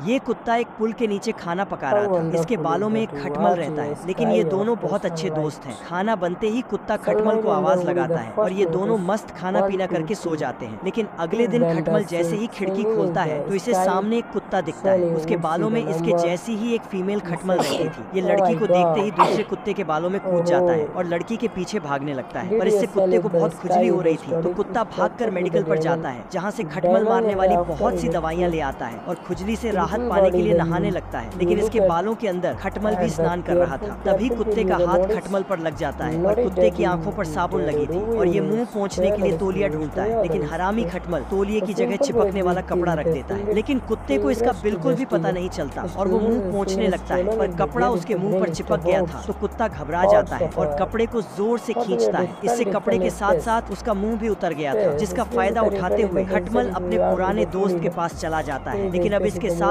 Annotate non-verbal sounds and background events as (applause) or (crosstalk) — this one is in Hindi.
ये कुत्ता एक पुल के नीचे खाना पका रहा था। इसके बालों में एक खटमल रहता है। लेकिन ये दोनों बहुत अच्छे दोस्त हैं। खाना बनते ही कुत्ता खटमल को आवाज़ लगाता है और ये दोनों मस्त खाना पीना करके सो जाते हैं। लेकिन अगले दिन खटमल जैसे ही खिड़की खोलता है तो इसे सामने एक कुत्ता दिखता है। उसके बालों में इसके जैसी ही एक फीमेल (laughs) खटमल रहती थी। ये लड़की को देखते ही दूसरे कुत्ते के बालों में कूद जाता है और लड़की के पीछे भागने लगता है। पर इससे कुत्ते को बहुत खुजली हो रही थी तो कुत्ता भागकर मेडिकल पर जाता है जहाँ से खटमल मारने वाली बहुत सी दवाइयाँ ले आता है और खुजली से राहत पाने के लिए नहाने लगता है। लेकिन इसके बालों के अंदर खटमल भी स्नान कर रहा था। तभी कुत्ते का हाथ खटमल पर लग जाता है और कुत्ते की आँखों पर साबुन लगी थी और ये मुँह पहुँचने के लिए तोलिया ढूंढता है। लेकिन हरामी खटमल तोलिए की जगह चिपकने वाला कपड़ा रख देता है। लेकिन कुत्ते को इसका बिल्कुल भी पता नहीं चलता और वो मुँह पहुँचने लगता है। पर कपड़ा उसके मुँह पर चिपक गया था तो कुत्ता घबरा जाता है और कपड़े को ज़ोर से खींचता है। इससे कपड़े के साथ साथ उसका मुँह भी उतर गया था जिसका फ़ायदा उठाते हुए खटमल अपने पुराने दोस्त के पास चला जाता है लेकिन अब इसके साथ